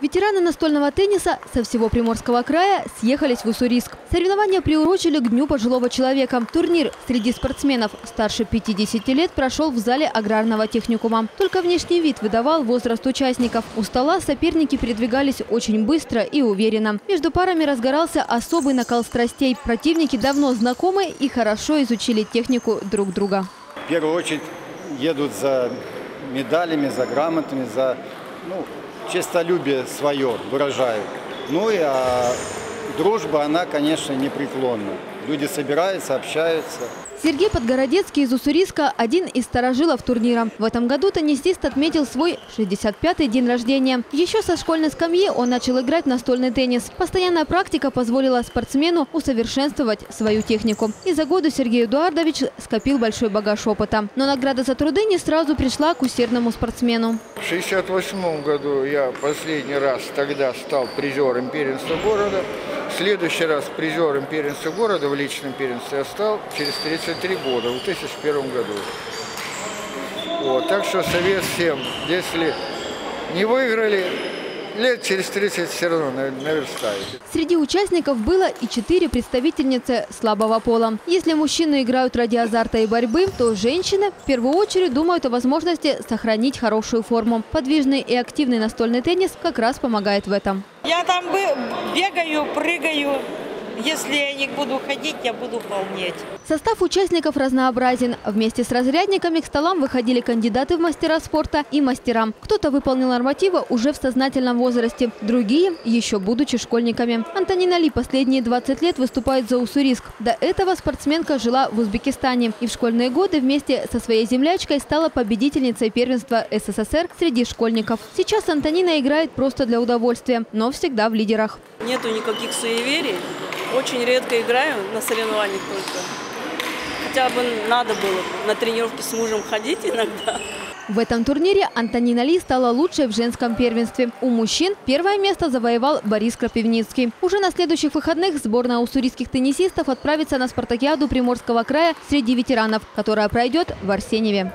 Ветераны настольного тенниса со всего Приморского края съехались в Уссурийск. Соревнования приурочили к Дню пожилого человека. Турнир среди спортсменов старше 50 лет прошел в зале аграрного техникума. Только внешний вид выдавал возраст участников. У стола соперники передвигались очень быстро и уверенно. Между парами разгорался особый накал страстей. Противники давно знакомы и хорошо изучили технику друг друга. В первую очередь едут за медалями, за грамотами, за ну, честолюбие свое выражают. Ну и а дружба, она, конечно, непреклонна. Люди собираются, общаются. Сергей Подгородецкий из Уссурийска – один из старожилов турнира. В этом году теннисист отметил свой 65-й день рождения. Еще со школьной скамьи он начал играть настольный теннис. Постоянная практика позволила спортсмену усовершенствовать свою технику. И за годы Сергей Эдуардович скопил большой багаж опыта. Но награда за труды не сразу пришла к усердному спортсмену. В 1968 году я последний раз тогда стал призером первенства города. В следующий раз призером первенства города в личном первенстве я стал через 33 года, в 2001 году. Вот, так что совет всем, если не выиграли, лет через 30 все равно наверстаете. Среди участников было и четыре представительницы слабого пола. Если мужчины играют ради азарта и борьбы, то женщины в первую очередь думают о возможности сохранить хорошую форму. Подвижный и активный настольный теннис как раз помогает в этом. Я там бегаю, прыгаю, если я не буду ходить, я буду полнеть. Состав участников разнообразен. Вместе с разрядниками к столам выходили кандидаты в мастера спорта и мастера. Кто-то выполнил нормативы уже в сознательном возрасте, другие – еще будучи школьниками. Антонина Ли последние 20 лет выступает за Уссурийск. До этого спортсменка жила в Узбекистане и в школьные годы вместе со своей землячкой стала победительницей первенства СССР среди школьников. Сейчас Антонина играет просто для удовольствия, но всегда в лидерах. Нету никаких суеверий. Очень редко играю на соревнованиях только. Хотя бы надо было на тренировки с мужем ходить иногда. В этом турнире Антонина Ли стала лучшей в женском первенстве. У мужчин первое место завоевал Борис Крапивницкий. Уже на следующих выходных сборная уссурийских теннисистов отправится на спартакиаду Приморского края среди ветеранов, которая пройдет в Арсеньеве.